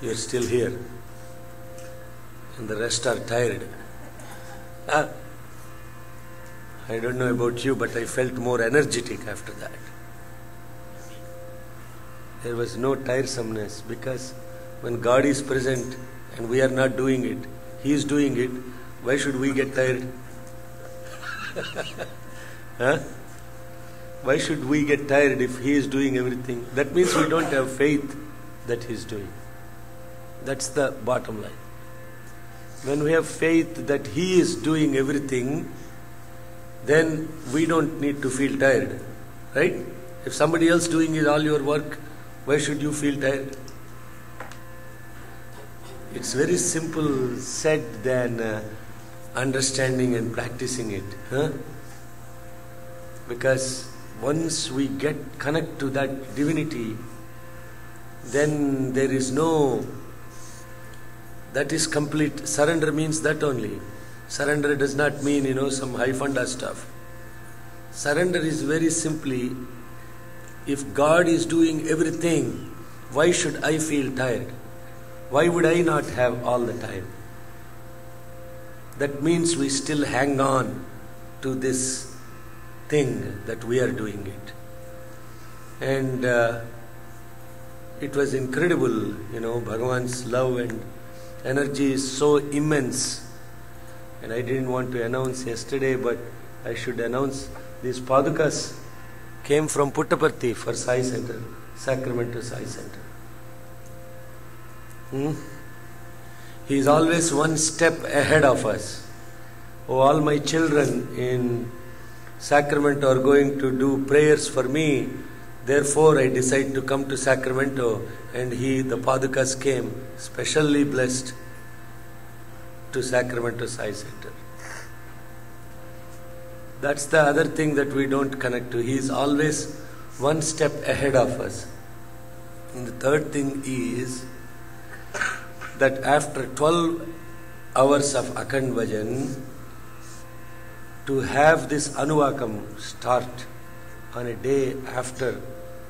you're still here. And the rest are tired. Ah, I don't know about you, but I felt more energetic after that. There was no tiresomeness because when God is present and we are not doing it, He is doing it, why should we get tired? huh? Why should we get tired if He is doing everything? That means we don't have faith that He is doing. That's the bottom line. When we have faith that He is doing everything, then we don't need to feel tired. Right? If somebody else is doing is all your work, why should you feel tired? It's very simple said than uh, understanding and practicing it. Huh? Because once we get connect to that divinity, then there is no that is complete. Surrender means that only. Surrender does not mean you know some high funda stuff. Surrender is very simply if god is doing everything why should i feel tired? Why would i not have all the time? That means we still hang on to this thing that we are doing it. And uh, it was incredible you know bhagavan's love and energy is so immense. And I didn't want to announce yesterday, but I should announce these Padukas came from Puttaparthi for Sai Center, Sacramento Sai Center. Hmm? He is always one step ahead of us. Oh, all my children in Sacramento are going to do prayers for me. Therefore, I decided to come to Sacramento and he, the Padukas came, specially blessed to Sacramento Sai Center. That's the other thing that we don't connect to. He is always one step ahead of us. And the third thing is that after 12 hours of Akhand Bhajan, to have this Anuvakam start on a day after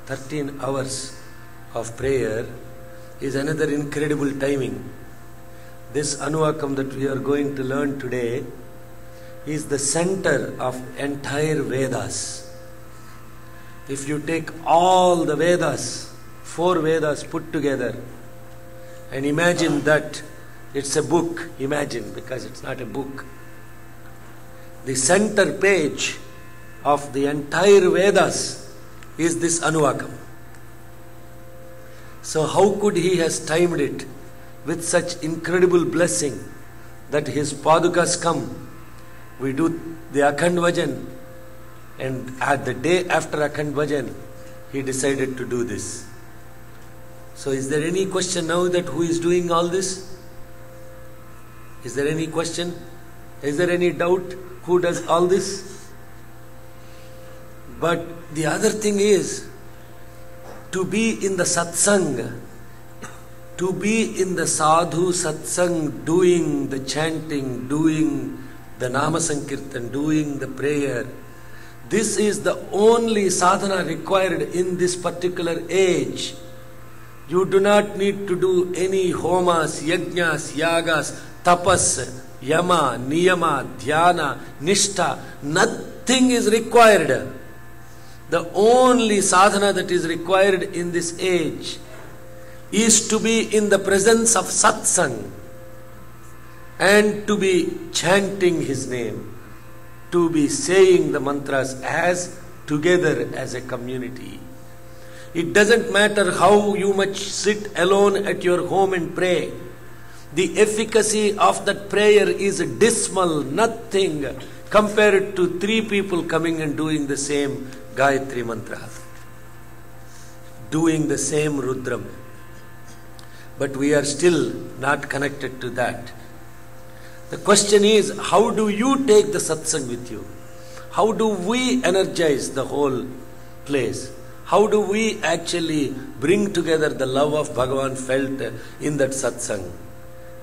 13 hours of prayer is another incredible timing. This Anuvakam that we are going to learn today is the center of entire Vedas. If you take all the Vedas, four Vedas put together, and imagine that it's a book, imagine because it's not a book. The center page of the entire Vedas is this Anuvakam. So, how could he has timed it with such incredible blessing that his padukas come? We do the Akhand Bhajan, and at the day after Akhand Bhajan, he decided to do this. So, is there any question now that who is doing all this? Is there any question? Is there any doubt who does all this? But the other thing is, to be in the satsang, to be in the sadhu satsang, doing the chanting, doing the nama doing the prayer. This is the only sadhana required in this particular age. You do not need to do any homas, yajnas, yagas, tapas, yama, niyama, dhyana, nishtha. Nothing is required. The only sadhana that is required in this age is to be in the presence of satsang and to be chanting his name, to be saying the mantras as together as a community. It doesn't matter how you much sit alone at your home and pray. The efficacy of that prayer is dismal, nothing compared to three people coming and doing the same Gayatri mantra, doing the same Rudram. But we are still not connected to that. The question is, how do you take the satsang with you? How do we energize the whole place? How do we actually bring together the love of Bhagavan felt in that satsang?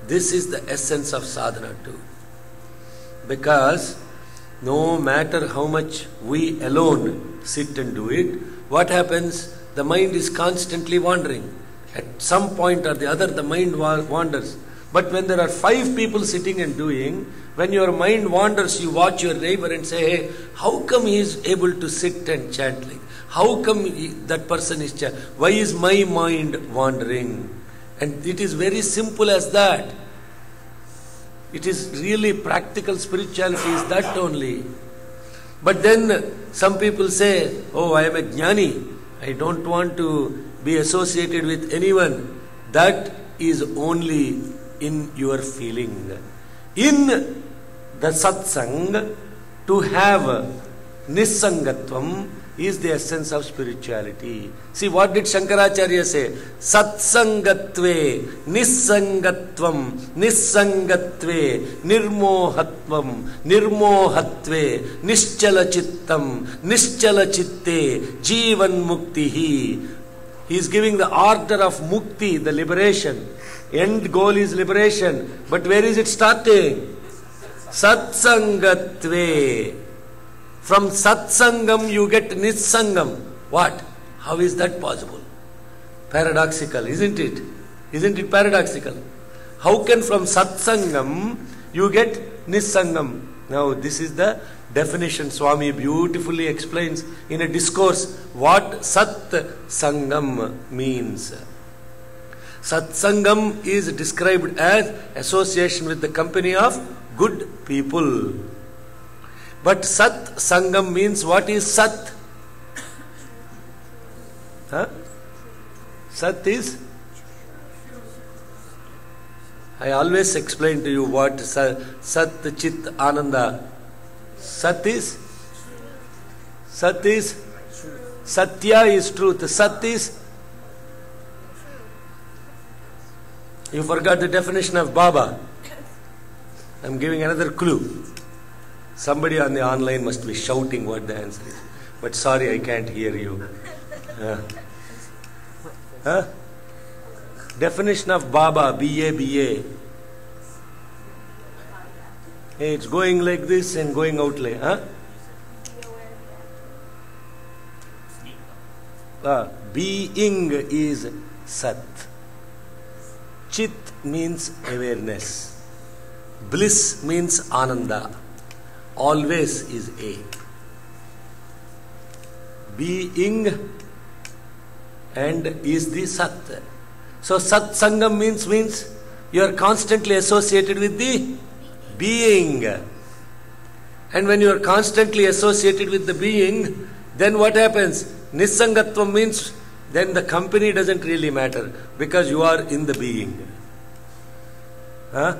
This is the essence of sadhana too. Because no matter how much we alone sit and do it, what happens? The mind is constantly wandering. At some point or the other, the mind wanders. But when there are five people sitting and doing, when your mind wanders, you watch your neighbor and say, hey, how come he is able to sit and chant like? How come he, that person is chanting? Why is my mind wandering? And it is very simple as that. It is really practical spirituality is that only. But then some people say, Oh, I am a jnani. I don't want to be associated with anyone. That is only in your feeling. In the satsang, to have nisangatvam is the essence of spirituality. See, what did Shankaracharya say? Satsangatve, nisangatvam, nisangatve, nirmohatvam, nirmohatve, nischala chittam, nischala chitte, jivan muktihi. He is giving the order of mukti, the liberation. End goal is liberation. But where is it starting? Satsangatve. From satsangam you get nissangam. What? How is that possible? Paradoxical, isn't it? Isn't it paradoxical? How can from satsangam you get nissangam? Now, this is the definition Swami beautifully explains in a discourse what Sat Sangam means. Satsangam is described as association with the company of good people. But Sat Sangam means what is Sat? Huh? Sat is? I always explain to you what Sat, Chit, Ananda. Sat is? Sat is? Satya is truth. Sat is? You forgot the definition of Baba. I'm giving another clue. Somebody on the online must be shouting what the answer is. But sorry, I can't hear you. Uh, huh? Definition of Baba, B A B A. Hey, it's going like this and going out like, huh? Uh, being is Sat. Chit means awareness. Bliss means Ananda. Always is A. Being and is the Sat. So Sat Sangam means means you are constantly associated with the being. And when you are constantly associated with the being, then what happens? Nisangatvam means then the company doesn't really matter because you are in the being. Huh?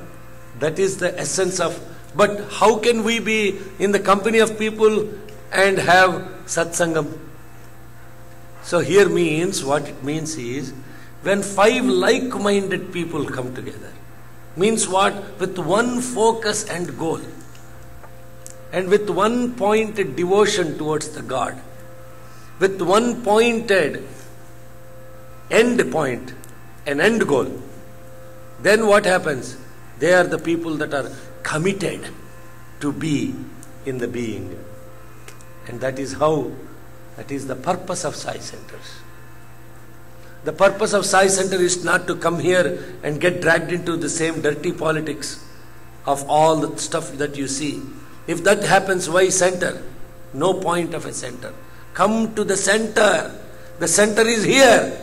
That is the essence of. But how can we be in the company of people and have satsangam? So here means what it means is when five like minded people come together. Means what? With one focus and goal. And with one pointed devotion towards the God. With one pointed end point, an end goal. Then what happens? They are the people that are committed to be in the being. And that is how, that is the purpose of Sai centers. The purpose of Sai Center is not to come here and get dragged into the same dirty politics of all the stuff that you see. If that happens, why center? No point of a center. Come to the center. The center is here.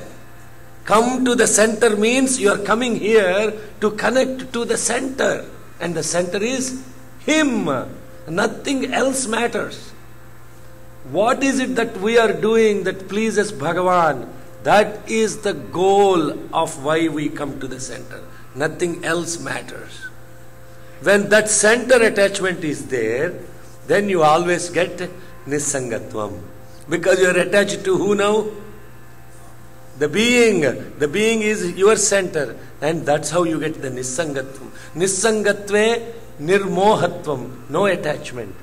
Come to the center means you are coming here to connect to the center. And the center is Him. Nothing else matters. What is it that we are doing that pleases Bhagavan? That is the goal of why we come to the center. Nothing else matters. When that center attachment is there, then you always get Nisangatvam. Because you are attached to who now? The being. The being is your center. And that's how you get the Nisangatvam. Nisangatve Nirmohatvam. No attachment.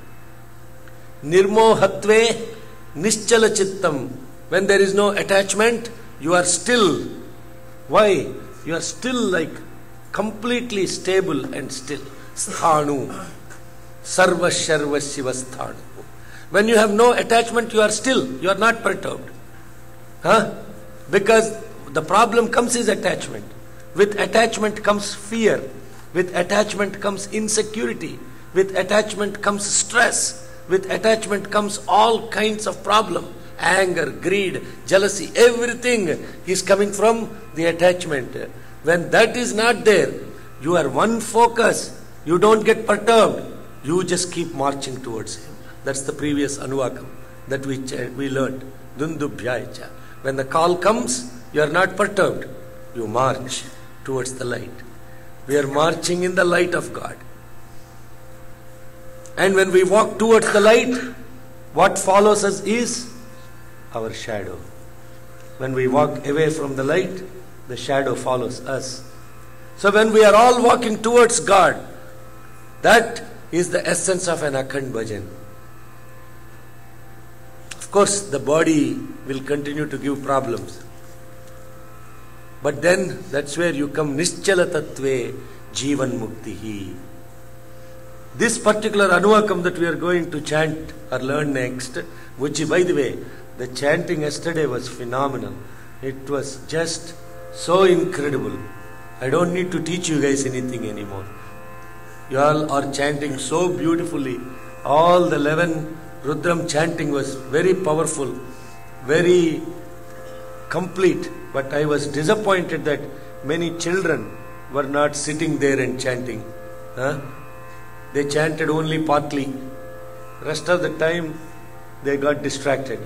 Nirmohatve Nischala Chittam. When there is no attachment, you are still. Why? You are still like completely stable and still. Sthanu. Sarva Sharva. When you have no attachment, you are still. You are not perturbed. Huh? Because the problem comes is attachment. With attachment comes fear. With attachment comes insecurity. With attachment comes stress. With attachment comes all kinds of problem. Anger, greed, jealousy, everything is coming from the attachment. When that is not there, you are one focus. You don't get perturbed. You just keep marching towards him. That's the previous Anuvakam that we, we learned. Dundubhyacha. When the call comes, you are not perturbed. You march towards the light. We are marching in the light of God. And when we walk towards the light, what follows us is our shadow. When we walk away from the light, the shadow follows us. So when we are all walking towards God, that is the essence of an Akhand Bhajan. Of course, the body will continue to give problems. But then that's where you come Nischala Tattve Jivan Muktihi. This particular Anuvakam that we are going to chant or learn next, which by the way, the chanting yesterday was phenomenal. It was just so incredible. I don't need to teach you guys anything anymore. You all are chanting so beautifully. All the 11 Rudram chanting was very powerful, very complete. But I was disappointed that many children were not sitting there and chanting. Huh? They chanted only partly. Rest of the time they got distracted.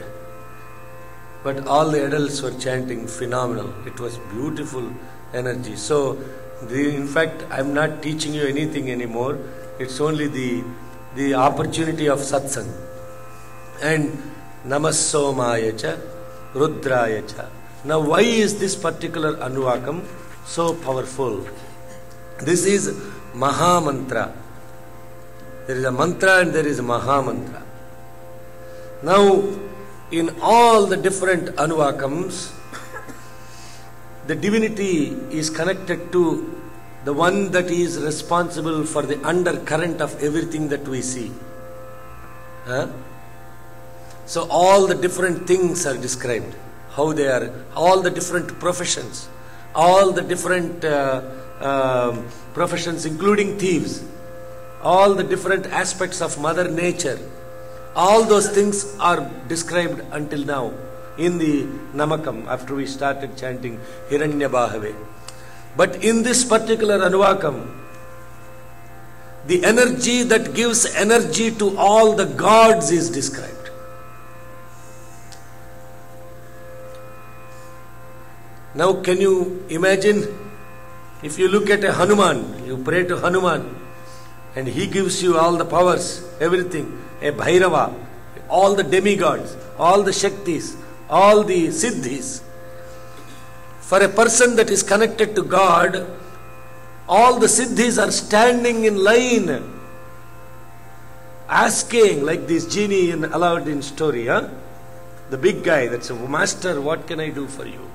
But all the adults were chanting phenomenal. It was beautiful energy. So, the, in fact, I'm not teaching you anything anymore. It's only the the opportunity of satsang. And Namasomaya cha. Now, why is this particular Anuvakam so powerful? This is Mahamantra. There is a mantra and there is a Mahamantra. Now, in all the different Anuvakams, the divinity is connected to the one that is responsible for the undercurrent of everything that we see. Huh? So, all the different things are described how they are, all the different professions, all the different uh, uh, professions, including thieves, all the different aspects of Mother Nature, all those things are described until now in the Namakam after we started chanting Hiranyabhave. But in this particular Anuvakam, the energy that gives energy to all the gods is described. Now, can you imagine if you look at a Hanuman, you pray to Hanuman, and he gives you all the powers, everything, a Bhairava, all the demigods, all the Shaktis, all the Siddhis. For a person that is connected to God, all the Siddhis are standing in line, asking, like this genie in Aladdin story, huh? the big guy that's a master, what can I do for you?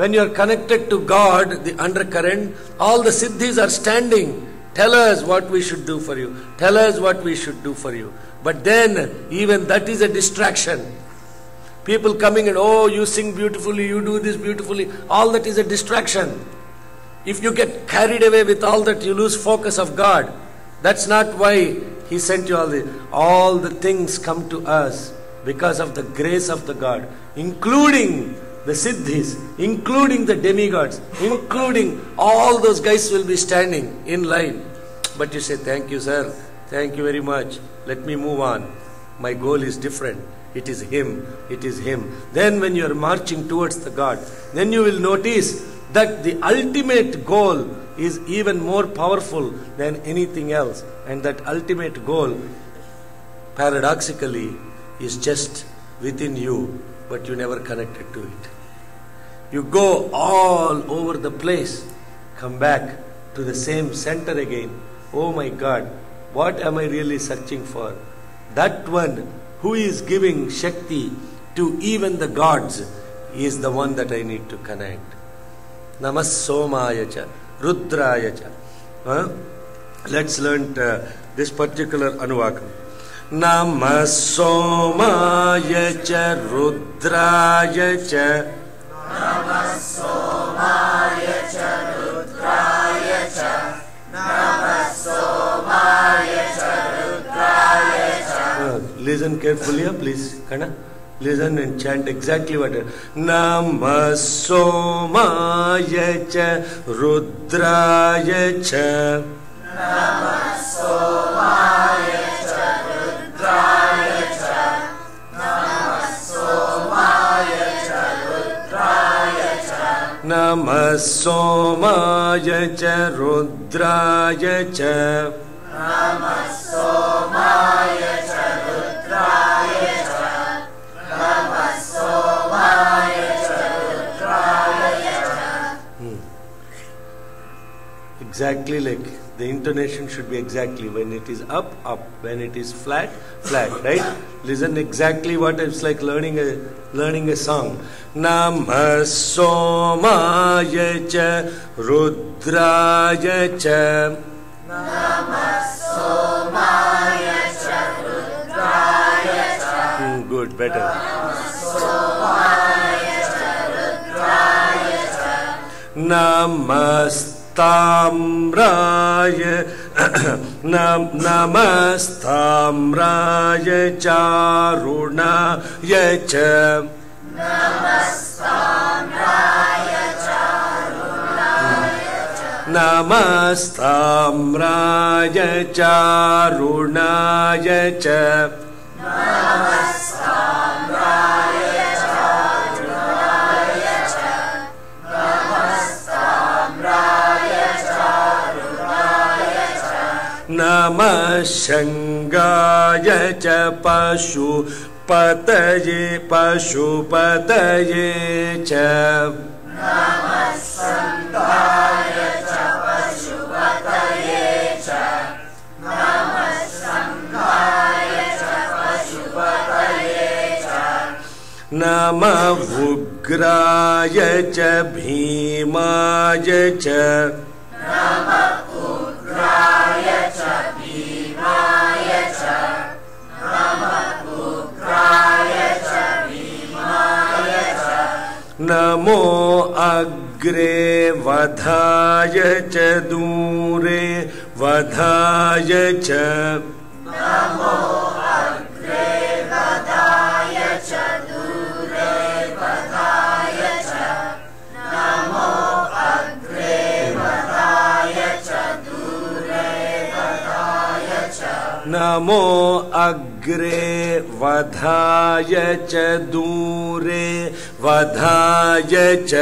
When you are connected to God, the undercurrent, all the siddhis are standing. Tell us what we should do for you. Tell us what we should do for you. But then, even that is a distraction. People coming and, oh, you sing beautifully, you do this beautifully. All that is a distraction. If you get carried away with all that, you lose focus of God. That's not why He sent you all this. All the things come to us because of the grace of the God, including the siddhis, including the demigods, including all those guys will be standing in line. But you say, Thank you, sir. Thank you very much. Let me move on. My goal is different. It is Him. It is Him. Then, when you are marching towards the God, then you will notice that the ultimate goal is even more powerful than anything else. And that ultimate goal, paradoxically, is just within you, but you never connected to it. You go all over the place, come back to the same center again. Oh my God, what am I really searching for? That one who is giving Shakti to even the gods is the one that I need to connect. Namas Somaya cha, Rudraya cha. Huh? Let's learn uh, this particular Anuvakam. नमः सोमाय च रुद्राय च। Listen केरफुल् please केसन् and exact what नोमय च रुद्राय च and chant exactly what it Namah Somaya cha Rudraya cha नमः सोमाय च रुद्राय च Exactly like the intonation should be exactly when it is up up. When it is flat flat right? Listen exactly what it's like learning a learning a song. Namah somaya cha rudraya cha. Namah somaya cha rudraya cha. Mm, good better. Namah नम नमस्ताम्राय चारुणाय च। नमस्ताम्राय चारुणाय च नमः शङ्गाय च पशुपतये पशुपतये च। नमः उग्राय च। भीमाय च नमो अग्रे वधाय च दूरे वधाय च नमो अग्रे वधाय च दूरे वधाय च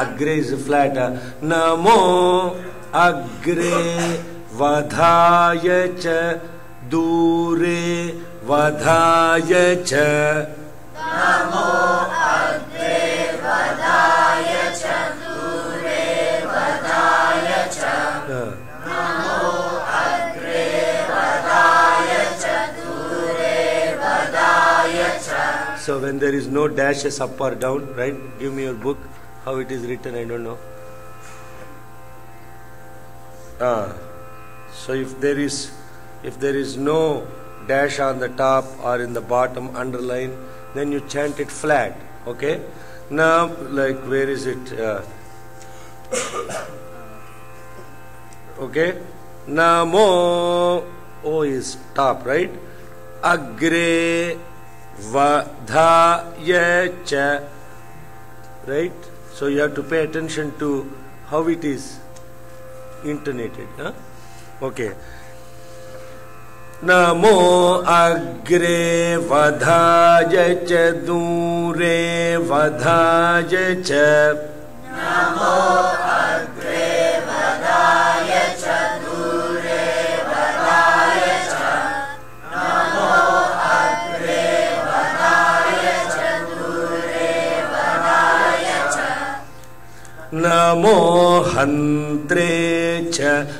अग्रे इज फ्लैट नमो अग्रे वधाय च दूरे वधाय च हाँ. So when there is no dashes up or down, right? Give me your book. How it is written, I don't know. Ah. So if there is if there is no dash on the top or in the bottom underline, then you chant it flat. Okay? Now like where is it? Uh, okay? Namo O is top, right? Agre vadhaya cha right? So you have to pay attention to how it is intonated. Huh? Okay. नमो अग्रे वधाय च दूरे वधाय च नमो अग्रे वधाय च दूरे वधाय च नमो अग्रे वधाय च दूरे वधाय च नमो हन्त्रे च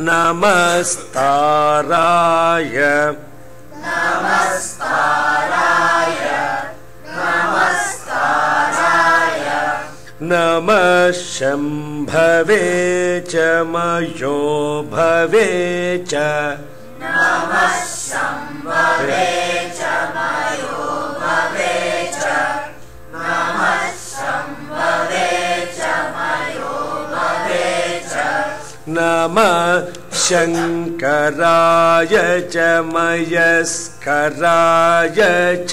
नमस्ताराय। नमस्ताराय नमस्ताराय नमः शम्भवे च मयो भवे च। नमः शम्भवे च मयो भवे च। शङ्कराय च मयस्कराय च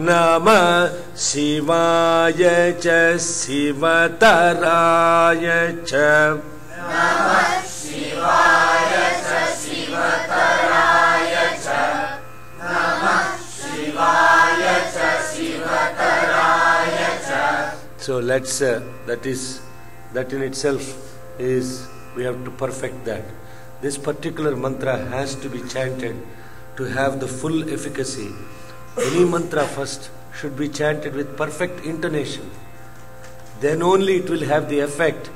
नमः शिवाय च शिवतराय च So let's, uh, that is, that in itself is, we have to perfect that. This particular mantra has to be chanted to have the full efficacy. Any mantra first should be chanted with perfect intonation. Then only it will have the effect.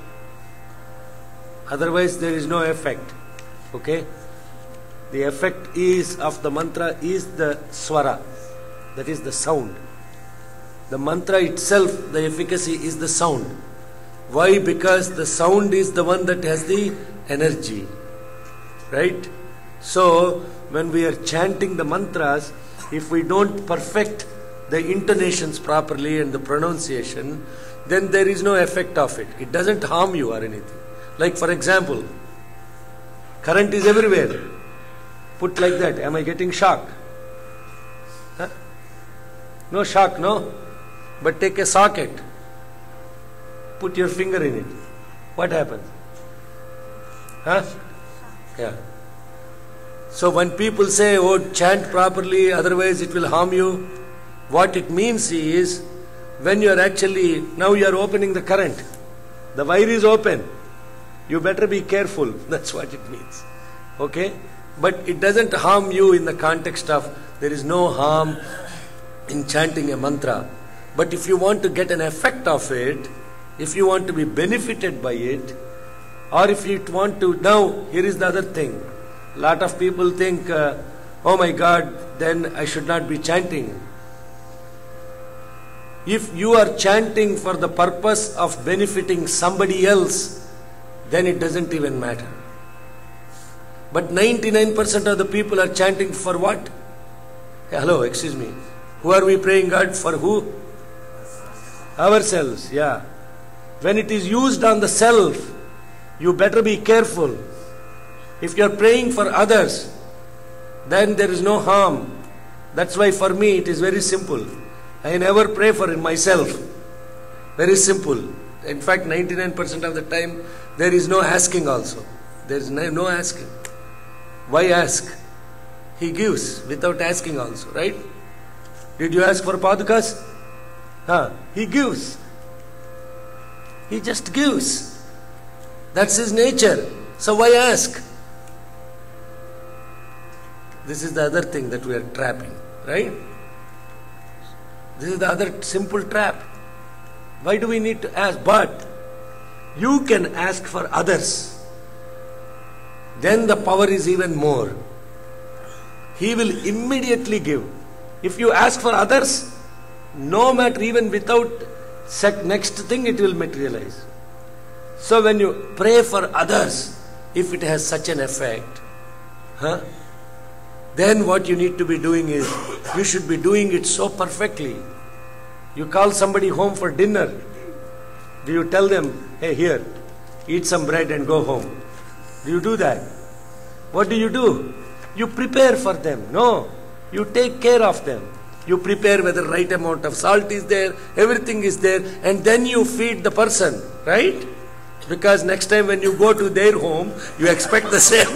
Otherwise, there is no effect. Okay? The effect is of the mantra is the swara, that is the sound. The mantra itself, the efficacy is the sound. Why? Because the sound is the one that has the energy. Right? So, when we are chanting the mantras, if we don't perfect the intonations properly and the pronunciation, then there is no effect of it. It doesn't harm you or anything. Like, for example, current is everywhere. Put like that. Am I getting shock? Huh? No shock, no? But take a socket. Put your finger in it. What happens? Huh? Yeah. So when people say, oh, chant properly, otherwise it will harm you, what it means is when you are actually, now you are opening the current. The wire is open. You better be careful. That's what it means. Okay? But it doesn't harm you in the context of there is no harm in chanting a mantra. But if you want to get an effect of it, if you want to be benefited by it, or if you want to, now here is the other thing. A Lot of people think, uh, oh my God, then I should not be chanting. If you are chanting for the purpose of benefiting somebody else, then it doesn't even matter. But 99% of the people are chanting for what? Hello, excuse me. Who are we praying God for who? Ourselves, yeah. When it is used on the self, you better be careful. If you are praying for others, then there is no harm. That's why for me it is very simple. I never pray for it myself. Very simple. In fact, 99% of the time there is no asking also. There is no, no asking. Why ask? He gives without asking also, right? Did you ask for padukas? Huh? He gives. He just gives. That's his nature. So why ask? This is the other thing that we are trapping, right? This is the other simple trap. Why do we need to ask? But you can ask for others. Then the power is even more. He will immediately give. If you ask for others, no matter even without next thing, it will materialize. So when you pray for others, if it has such an effect, huh, then what you need to be doing is you should be doing it so perfectly. You call somebody home for dinner. Do you tell them, hey, here, eat some bread and go home? You do that? What do you do? You prepare for them. No, you take care of them. You prepare whether right amount of salt is there, everything is there, and then you feed the person, right? Because next time when you go to their home, you expect the same.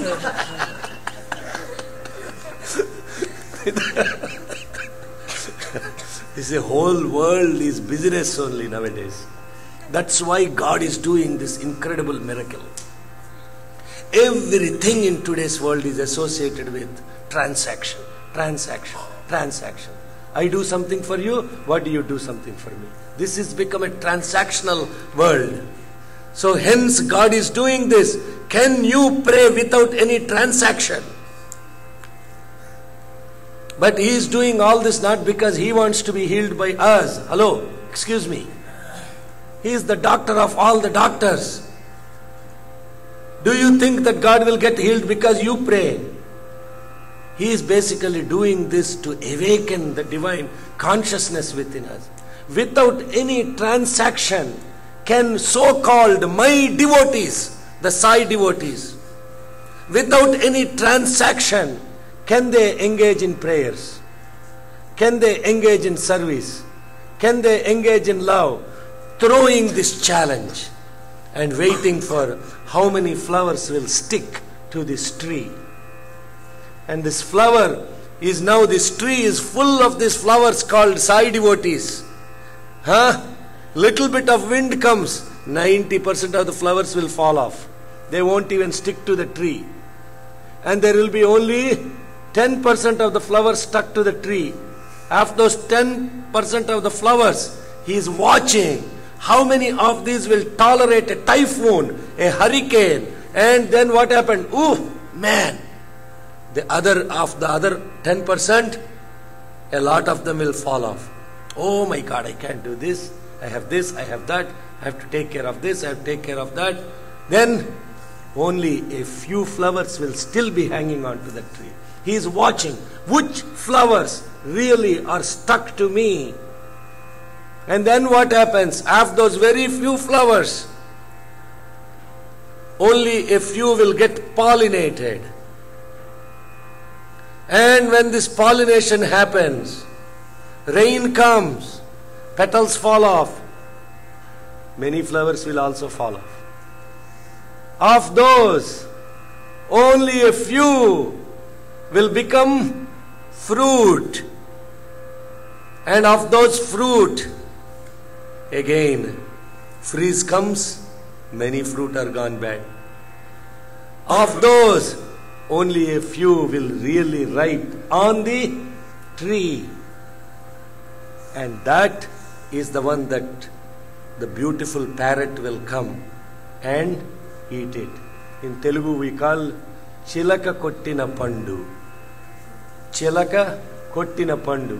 this whole world is business only nowadays. That's why God is doing this incredible miracle. Everything in today's world is associated with transaction, transaction, transaction. I do something for you, what do you do something for me? This has become a transactional world. So, hence, God is doing this. Can you pray without any transaction? But He is doing all this not because He wants to be healed by us. Hello, excuse me. He is the doctor of all the doctors. Do you think that God will get healed because you pray? He is basically doing this to awaken the divine consciousness within us. Without any transaction, can so called my devotees, the Sai devotees, without any transaction, can they engage in prayers? Can they engage in service? Can they engage in love? Throwing this challenge and waiting for how many flowers will stick to this tree. And this flower is now, this tree is full of these flowers called Sai devotees. Huh? Little bit of wind comes, 90% of the flowers will fall off. They won't even stick to the tree. And there will be only 10% of the flowers stuck to the tree. After those 10% of the flowers, he is watching how many of these will tolerate a typhoon, a hurricane, and then what happened? Ooh, man, the other of the other 10%, a lot of them will fall off. Oh my God, I can't do this. I have this, I have that. I have to take care of this, I have to take care of that. Then only a few flowers will still be hanging on to the tree. He is watching which flowers really are stuck to me. And then what happens? After those very few flowers, only a few will get pollinated. And when this pollination happens, rain comes, petals fall off, many flowers will also fall off. Of those, only a few will become fruit. And of those fruit, again, freeze comes, many fruit are gone bad. Of those, only a few will really ripe on the tree. And that is the one that the beautiful parrot will come and eat it. In Telugu we call chilaka kottina pandu. Chilaka kottina pandu.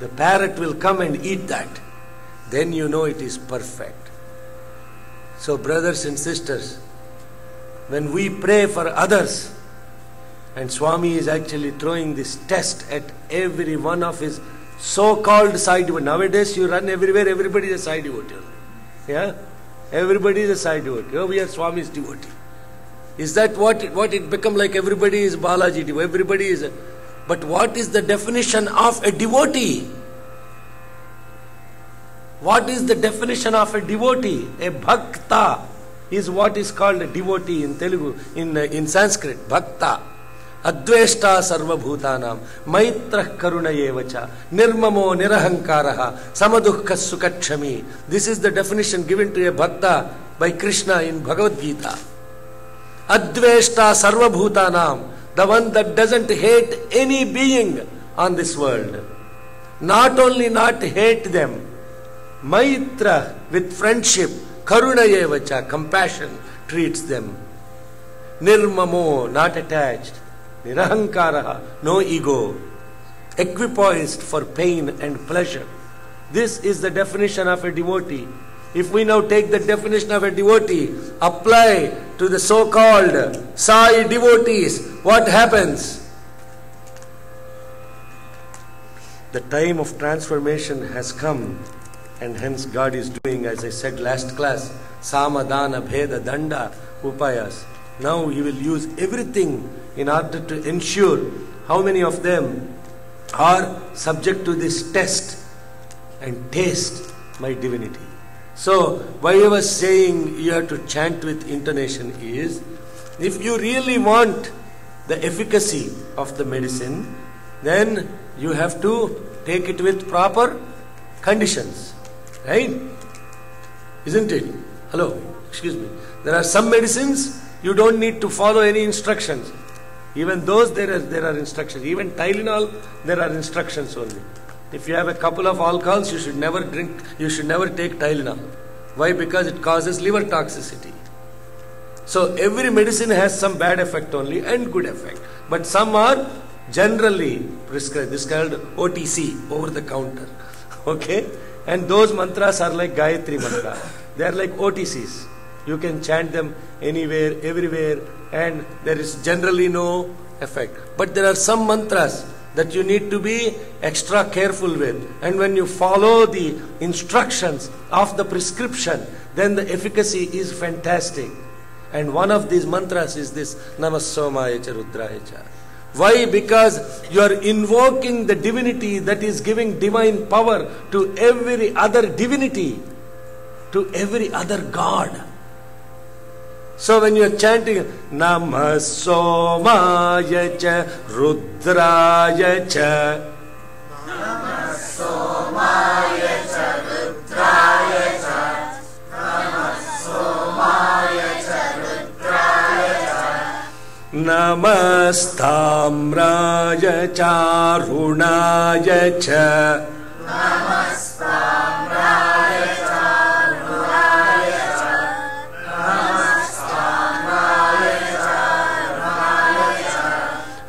The parrot will come and eat that. Then you know it is perfect. So, brothers and sisters, when we pray for others, and Swami is actually throwing this test at every one of his so-called Sai devotee. Nowadays you run everywhere, everybody is a Sai devotee. Yeah? Everybody is a Sai devotee. Oh, we are Swami's devotee. Is that what it, what it become like everybody is Balaji devotee? Everybody is a, But what is the definition of a devotee? What is the definition of a devotee a bhakta is what is called devotee in Telugu in in Sanskrit bhakta అద్వేష్ట సర్వభూతానాం మైత్ర కరుణ ఏవచ నిర్మమో నిరహంకార సమదుఃఖ సుఖక్షమి this is the definition given to a bhakta by Krishna in Bhagavad Gita అద్వేష్ట సర్వభూతానాం the one that doesn't hate any being on this world not only not hate them Maitra with friendship, Karunayevacha, compassion treats them. Nirmamo, not attached. Nirahankaraha, no ego. Equipoised for pain and pleasure. This is the definition of a devotee. If we now take the definition of a devotee, apply to the so called Sai devotees, what happens? The time of transformation has come and hence God is doing, as I said last class, Samadana, Bheda, Danda, Upayas. Now He will use everything in order to ensure how many of them are subject to this test and taste my divinity. So, why I was saying you have to chant with intonation is if you really want the efficacy of the medicine, then you have to take it with proper conditions. Right? Isn't it? Hello, excuse me. There are some medicines you don't need to follow any instructions. Even those there are there are instructions. Even Tylenol there are instructions only. If you have a couple of alcohols, you should never drink. You should never take Tylenol. Why? Because it causes liver toxicity. So every medicine has some bad effect only and good effect. But some are generally prescribed. This is called OTC, over the counter. Okay? And those mantras are like Gayatri mantra. They are like OTCs. You can chant them anywhere, everywhere, and there is generally no effect. But there are some mantras that you need to be extra careful with. And when you follow the instructions of the prescription, then the efficacy is fantastic. And one of these mantras is this Namasomaya cha Rudraya cha. Why? Because you are invoking the divinity that is giving divine power to every other divinity, to every other god. So when you are chanting Namah Somaya नमस्ताम्राय चारुणाय च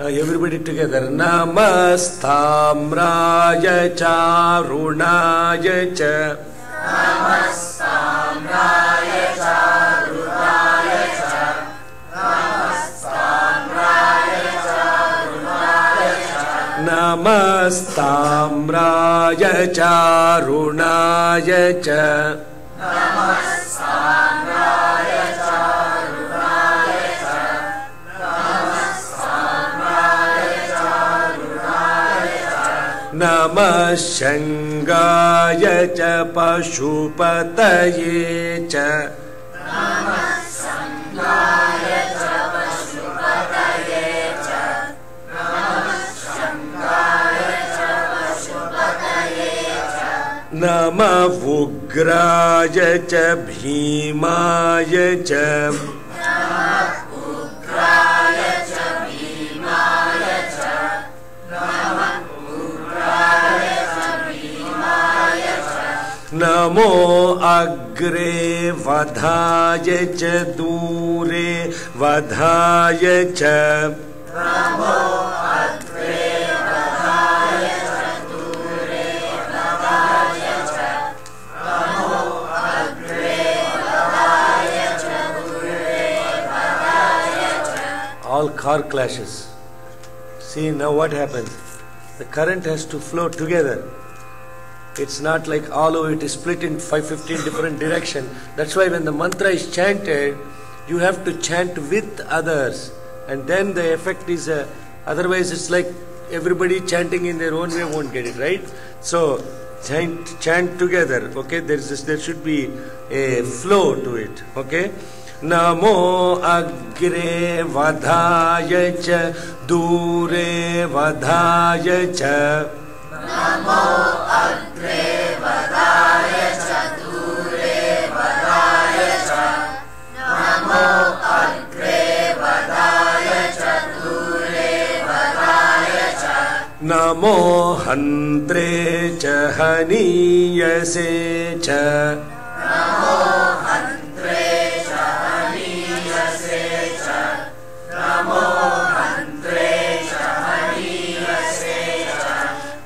Uh, Everybody together. Namastamraya charunaya cha. नमस्ताम्राय चारुणाय च नमः शङ्गाय च पशुपतये च नमः उग्राय च भीमाय च नमो अग्रे वधाय च दूरे वधाय च car clashes. See now what happens. The current has to flow together. It's not like all over it is split in 515 different direction. That's why when the mantra is chanted, you have to chant with others, and then the effect is. Uh, otherwise, it's like everybody chanting in their own way won't get it right. So chant chant together. Okay, there is this, there should be a flow to it. Okay. नमो अग्रे वधाय च दूरे वधाय च। नमो अग्रे वधाय च दूरे वधाय च। नमो अग्रे वधाय च दूरे वधाय च। नमो हन्त्रे च हनीयसे च। नमो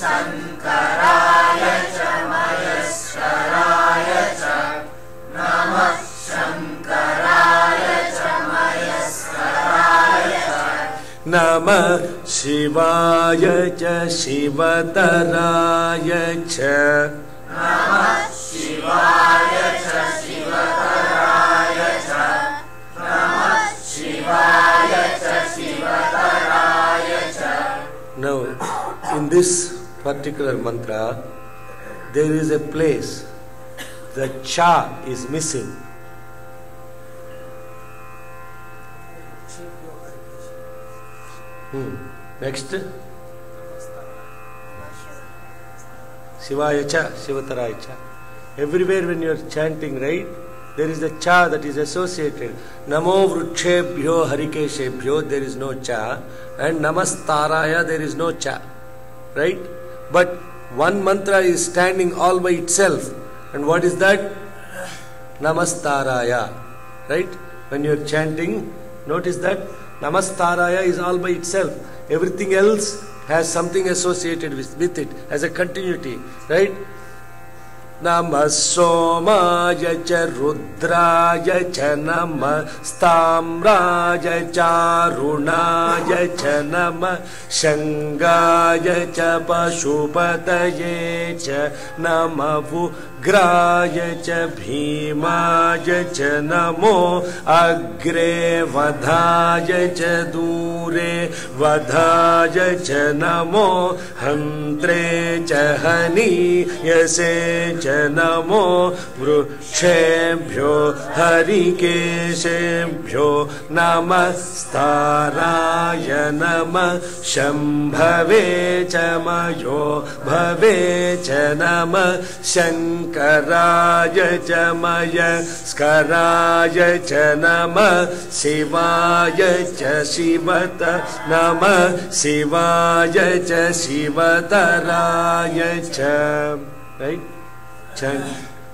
शङ्कराय च मयस्कराय च नमः शङ्कराय च मयस्कराय च नमः शिवाय च शिवतराय च नमः शिवाय च शिवतराय च नमः शिवाय च शिवतराय च चि नौ इिस् particular mantra, there is a place the cha is missing. Hmm. Next. Shivaya cha, Shivataraya cha. Everywhere when you are chanting, right, there is a cha that is associated. Namo vrukshebhyo harikeshebhyo, there is no cha. And namastaraya, there is no cha. Right? But one mantra is standing all by itself. And what is that? Namastaraya. Right? When you are chanting, notice that Namastaraya is all by itself. Everything else has something associated with, with it as a continuity. Right? नमः सोमाय च रुद्राय च नमः स्ताम्राय चारुणाय च नमः शङ्गाय च पशुपतये च नमः उग्राय च भीमाय च नमो अग्रे वधाय च दूरे वधाय च नमो हन्त्रे च हनीयसे च नमो वृक्षेभ्यो हरिकेशेभ्यो नमस्ताराय नमः शम्भवे च मयो भवे च नमः शङ्कराय च मयस्कराय च नमः। शिवाय च शिवत नमः। शिवाय च शिवतराय च।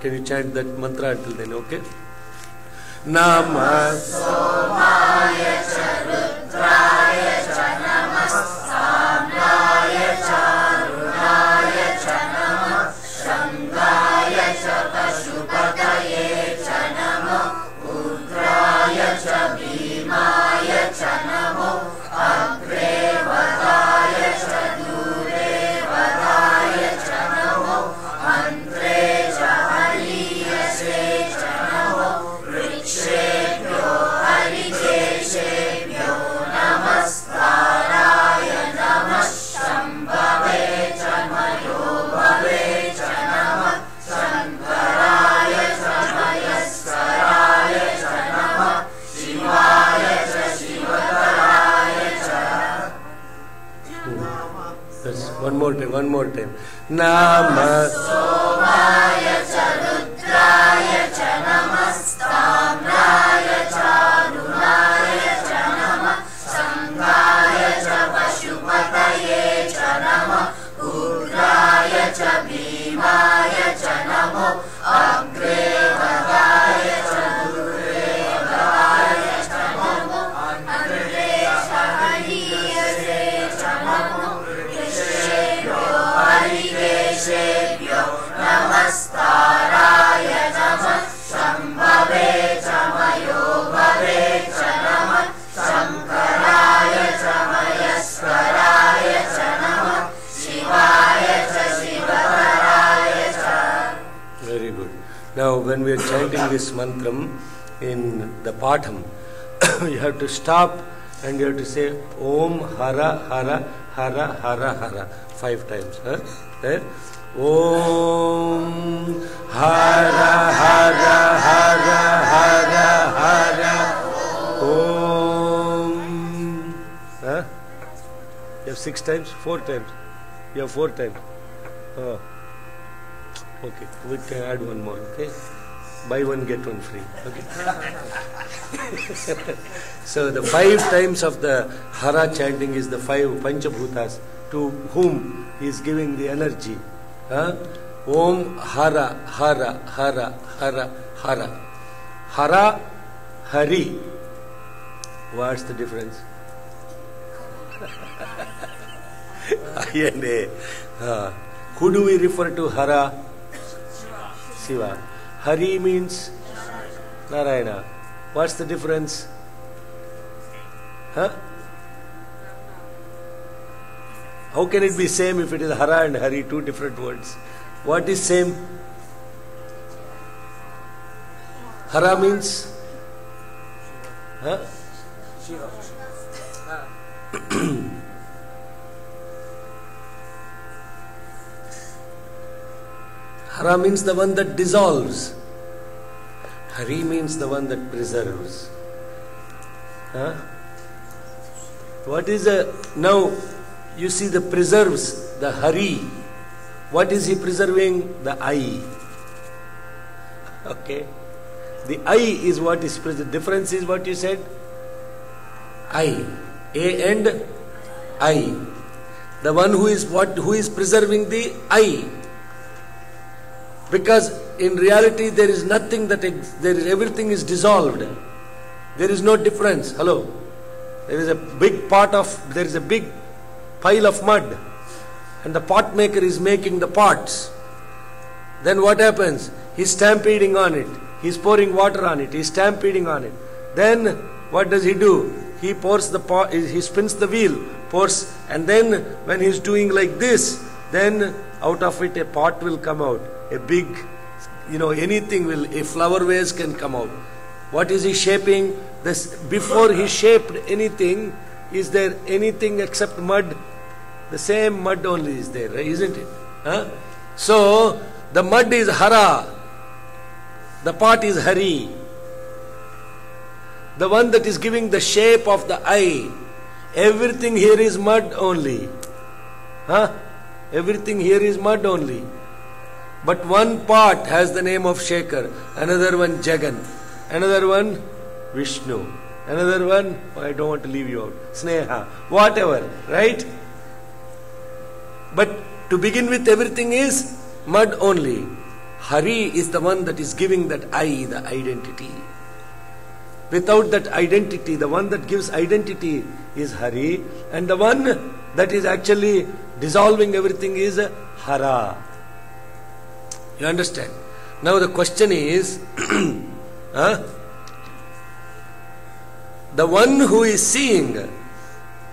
Can you chant that mantra until then okay? Namah That's patham, you have to stop and you have to say Om Hara Hara Hara Hara Hara five times. Huh? There. Om Hara Hara Hara Hara Hara Om. Huh? You have six times, four times. You have four times. Oh. Okay, we can add one more, okay? Buy one, get one free, okay? so the five times of the Hara chanting is the five Panchabhutas to whom he is giving the energy. Huh? Om Hara, Hara, Hara, Hara, Hara. Hara, Hari. What's the difference? I and A. Uh, who do we refer to Hara? Shiva. Hari means Narayana. What's the difference? Huh? How can it be same if it is Hara and Hari, two different words? What is same? Hara means? Huh? Hara means the one that dissolves. Hari means the one that preserves. Huh? What is a now you see the preserves, the Hari. What is he preserving? The I. Okay. The I is what is preserved. Difference is what you said? I. A and I. The one who is what who is preserving the I. Because in reality there is nothing that there is everything is dissolved. There is no difference. Hello. There is a big part of there is a big pile of mud and the pot maker is making the pots. Then what happens? He's stampeding on it. He's pouring water on it. He's stampeding on it. Then what does he do? He pours the pot, he spins the wheel, pours, and then when he's doing like this, then out of it a pot will come out. A big, you know, anything will, a flower vase can come out. What is he shaping? This before he shaped anything, is there anything except mud? The same mud only is there, isn't it? Huh? So the mud is hara, the pot is hari. The one that is giving the shape of the I. Everything here is mud only. Huh? Everything here is mud only. But one part has the name of Shekhar, another one Jagan, another one Vishnu, another one, oh, I don't want to leave you out, Sneha, whatever, right? But to begin with, everything is mud only. Hari is the one that is giving that I, the identity. Without that identity, the one that gives identity is Hari, and the one that is actually dissolving everything is Hara. You understand? Now the question is huh? the one who is seeing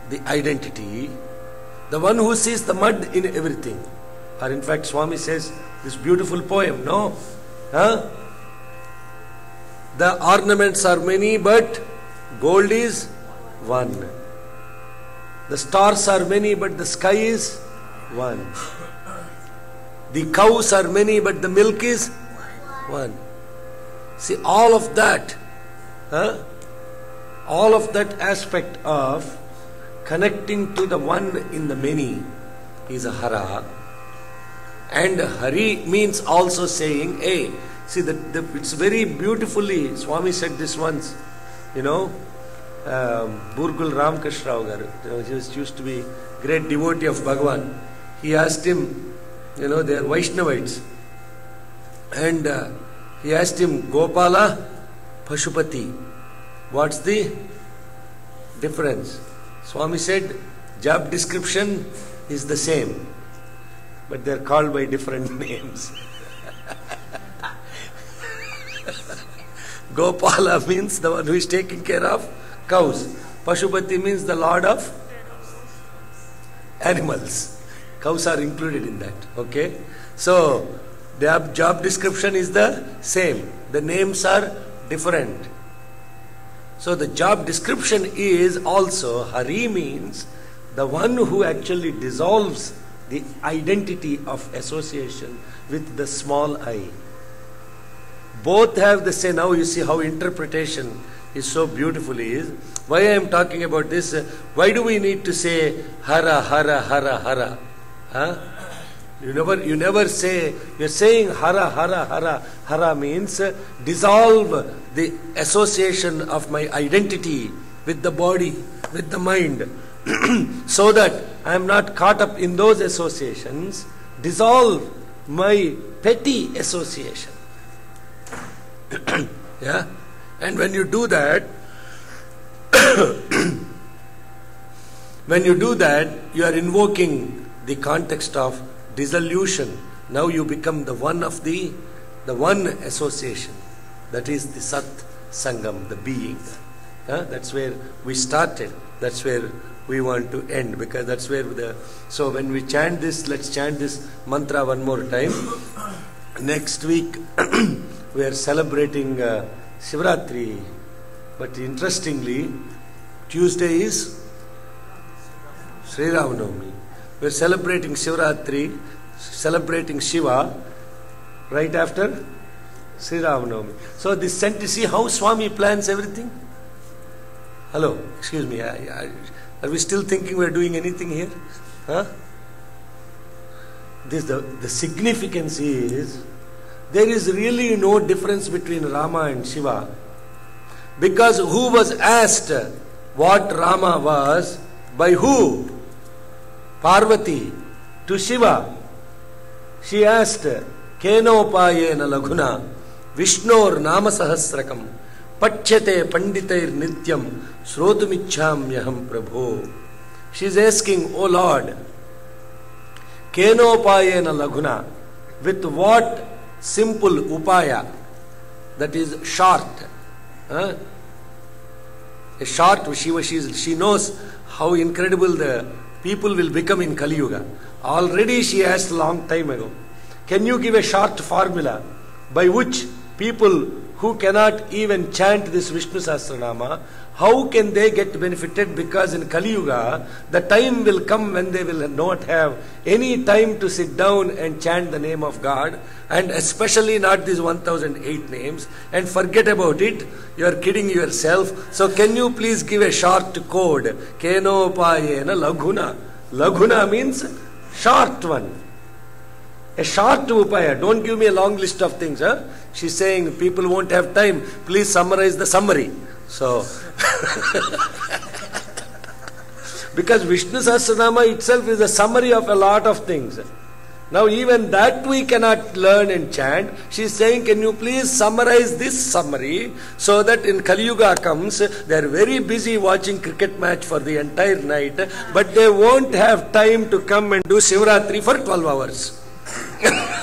the identity, the one who sees the mud in everything, or in fact, Swami says this beautiful poem, no? Huh? The ornaments are many, but gold is one. The stars are many, but the sky is one. The cows are many, but the milk is one. See, all of that, huh? all of that aspect of connecting to the one in the many is a hara. And hari means also saying, hey, see, the, the, it's very beautifully, Swami said this once, you know, um, Burgul Ramkrishna Rao garu, he used to be great devotee of Bhagavan. He asked him, you know, they are Vaishnavites. And uh, he asked him, Gopala, Pashupati, what's the difference? Swami said, job description is the same, but they are called by different names. Gopala means the one who is taking care of cows. Pashupati means the lord of animals. Cows are included in that. Okay? So, the job description is the same. The names are different. So, the job description is also Hari means the one who actually dissolves the identity of association with the small I. Both have the same. Now you see how interpretation is so beautifully is. Why I am talking about this? Why do we need to say Hara, Hara, Hara, Hara? Huh? You never, you never say, you're saying hara, hara, hara. Hara means uh, dissolve the association of my identity with the body, with the mind, so that I am not caught up in those associations. Dissolve my petty association. yeah? And when you do that, when you do that, you are invoking the context of dissolution. Now you become the one of the the one association. That is the Sat Sangam, the being. That's where we started. That's where we want to end because that's where the. So when we chant this, let's chant this mantra one more time. Next week we are celebrating uh, Shivratri, but interestingly, Tuesday is Sri Ramanavami. We are celebrating Shivratri, celebrating Shiva, right after Sri Ramanavami. So this sent see how Swami plans everything. Hello, excuse me. I, I, are we still thinking we are doing anything here? Huh? This the, the significance is there is really no difference between Rama and Shiva. Because who was asked what Rama was by who? Parvati to Shiva. She asked, Kenopayena laghuna Vishnor namasahasrakam pachyate panditair nityam shrotumichamyaham prabho. She is asking, O Lord, Kenopayena laghuna, with what simple upaya, that is short, huh? a short, she, she, she knows how incredible the people will become in Kali Yuga. Already she asked long time ago. Can you give a short formula by which people who cannot even chant this Vishnu Sahasranama, how can they get benefited? Because in Kali Yuga, the time will come when they will not have any time to sit down and chant the name of God, and especially not these 1008 names, and forget about it. You are kidding yourself. So, can you please give a short code? Kenopayena Laghuna. Laghuna means short one. A short upaya. Don't give me a long list of things. Huh? She's saying people won't have time. Please summarize the summary. So, because Vishnu Sahasranama itself is a summary of a lot of things. Now, even that we cannot learn and chant. She's saying, Can you please summarize this summary so that in Kali Yuga comes, they are very busy watching cricket match for the entire night, but they won't have time to come and do Shivratri for 12 hours.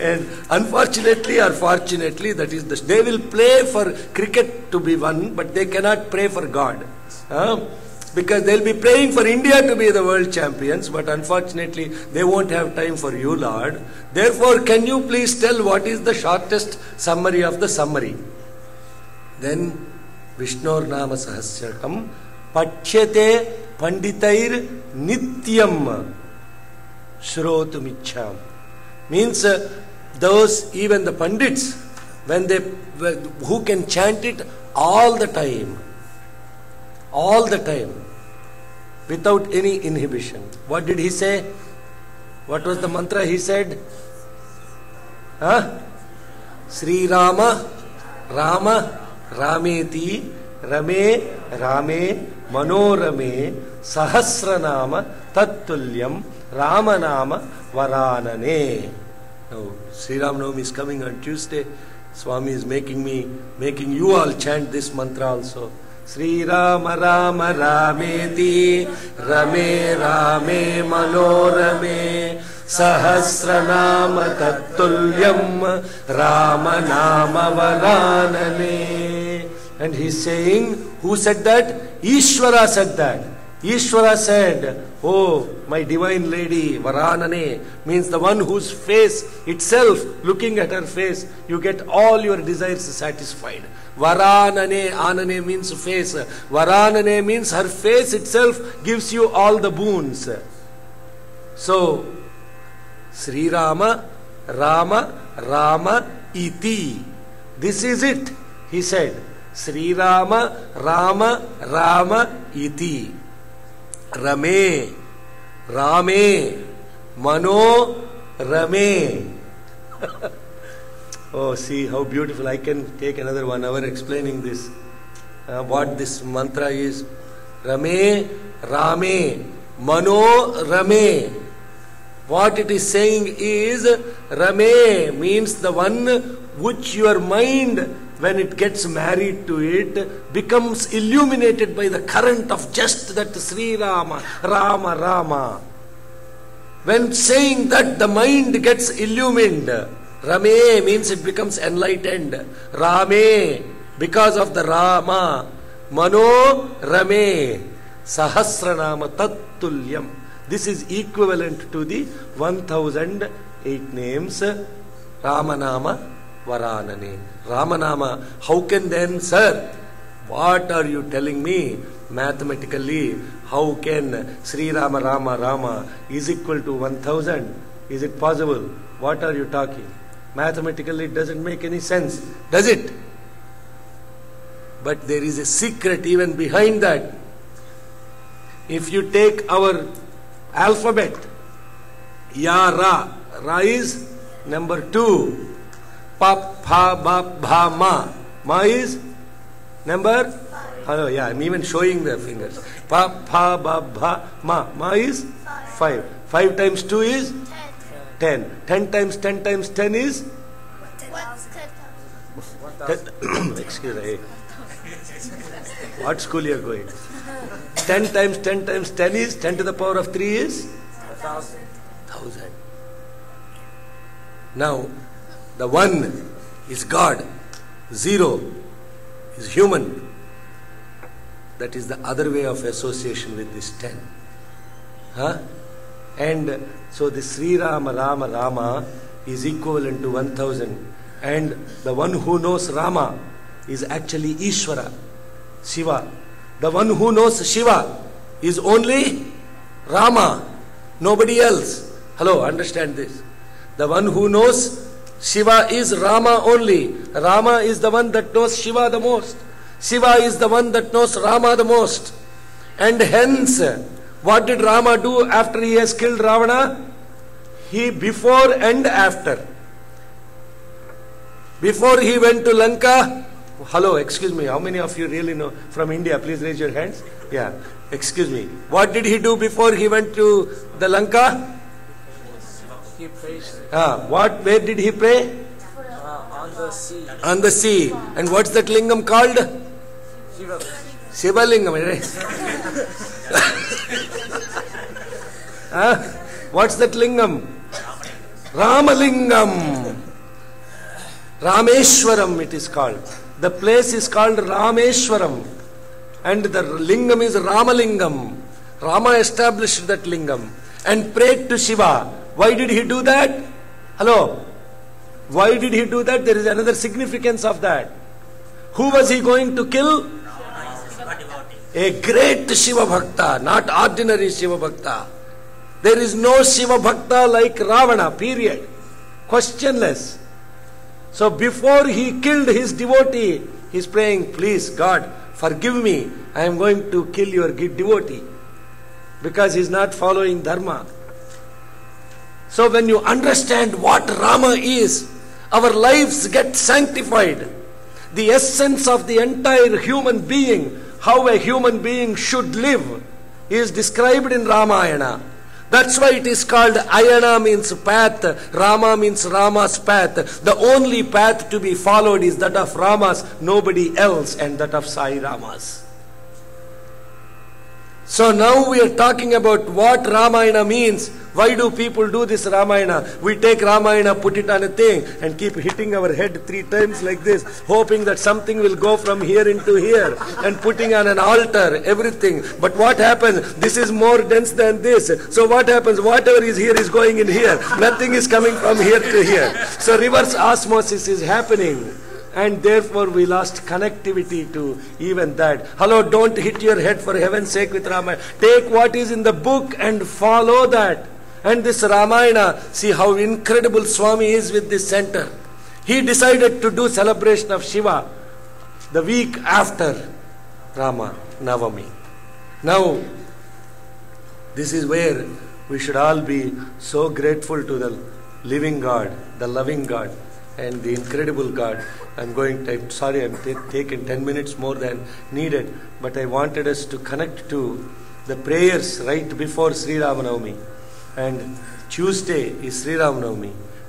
and unfortunately or fortunately, that is the they will play for cricket to be won, but they cannot pray for God. Huh? Because they'll be praying for India to be the world champions, but unfortunately they won't have time for you, Lord. Therefore, can you please tell what is the shortest summary of the summary? Then Vishnur Nama Sahasrakam Pachyate Panditair Nityam Shrotumicham. Means uh, those, even the Pandits, when they, who can chant it all the time, all the time, without any inhibition. What did he say? What was the mantra he said? Huh? Sri Rama, Rama, Rameti, Rame, Rame, Sahasranama, Tattulyam, Ramanama, Varanane. Now, Sri Ram is coming on Tuesday. Swami is making me, making you all chant this mantra also. Sri Rama Rama Rameti Rame Rame Manorame Sahasranama Tattulyam Rama Nama Varanane And he's saying, who said that? Ishvara said that. Ishvara said, Oh, my divine lady, Varanane, means the one whose face itself, looking at her face, you get all your desires satisfied. Varanane, Anane means face. Varanane means her face itself gives you all the boons. So, Sri Rama, Rama, Rama, Iti. This is it, he said. Sri Rama, Rama, Rama, Iti. रमे, रामे, मनो, रमे। ओ see how beautiful I can take another one hour explaining this what this mantra is रमे रामे मनो रमे what it is saying is रमे means the one which your mind when it gets married to it, becomes illuminated by the current of just that Sri Rama, Rama, Rama. When saying that the mind gets illumined, Rame means it becomes enlightened. Rame, because of the Rama, Mano Rame, Sahasranama Tattulyam. This is equivalent to the 1008 names Ramanama Varanane. Ramanama, how can then, sir, what are you telling me? Mathematically, how can Sri Rama Rama Rama is equal to 1000? Is it possible? What are you talking? Mathematically, it doesn't make any sense, does it? But there is a secret even behind that. If you take our alphabet, Ya Ra, Ra is number two. Pa, Ba, Bha, Ma. Ma is number? Hello, yeah, I'm even showing the fingers. Pa, Pa, Ba, Bha, Ma. Ma is five. Five times two is ten. Ten times ten times ten is? What's excuse me. What school you are going? 10 times 10 times 10 is 10 to the power of 3 is? thousand. 1000. Now, the 1 is God, 0 is human. That is the other way of association with this 10. Huh? And so the Sri Rama Rama Rama is equivalent to 1000. And the one who knows Rama is actually Ishvara, Shiva. The one who knows Shiva is only Rama, nobody else. Hello, understand this. The one who knows Shiva is Rama only. Rama is the one that knows Shiva the most. Shiva is the one that knows Rama the most. And hence, what did Rama do after he has killed Ravana? He before and after. Before he went to Lanka, hello, excuse me, how many of you really know from India? Please raise your hands. Yeah, excuse me. What did he do before he went to the Lanka? He prays Ah, what? Where did he pray? uh, on the sea. On the sea. And what's that lingam called? Shiva. lingam, right? huh? What's that lingam? Ramalingam. Rameshwaram it is called. The place is called Rameshwaram. And the lingam is Ramalingam. Rama established that lingam and prayed to Shiva. Why did he do that? Hello? Why did he do that? There is another significance of that. Who was he going to kill? A great Shiva Bhakta, not ordinary Shiva Bhakta. There is no Shiva Bhakta like Ravana, period. Questionless. So before he killed his devotee, he is praying, Please, God, forgive me. I am going to kill your devotee because he is not following Dharma. So when you understand what Rama is, our lives get sanctified. The essence of the entire human being, how a human being should live, is described in Ramayana. That's why it is called Ayana means path, Rama means Rama's path. The only path to be followed is that of Rama's, nobody else, and that of Sai Rama's. So now we are talking about what Ramayana means. Why do people do this Ramayana? We take Ramayana, put it on a thing, and keep hitting our head three times like this, hoping that something will go from here into here, and putting on an altar, everything. But what happens? This is more dense than this. So what happens? Whatever is here is going in here. Nothing is coming from here to here. So reverse osmosis is happening and therefore we lost connectivity to even that. Hello, don't hit your head for heaven's sake with Ramayana. Take what is in the book and follow that. And this Ramayana, see how incredible Swami is with this center. He decided to do celebration of Shiva the week after Rama Navami. Now, this is where we should all be so grateful to the living God, the loving God, and the incredible God. I'm going I'm sorry, I'm taking 10 minutes more than needed, but I wanted us to connect to the prayers right before Sri Ramanavami. And Tuesday is Sri Ram.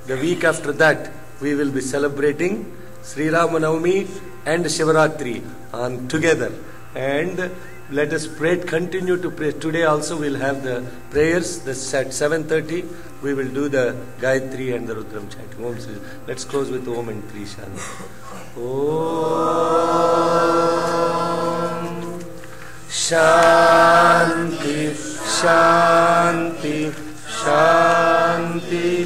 The week after that, we will be celebrating Sri Ram and Shivaratri on together. And let us pray, continue to pray. Today also we'll have the prayers. This at 7.30 we will do the Gayatri and the Rudram chanting. Let's close with Om and Three Shanti. Shanti shanti shanti.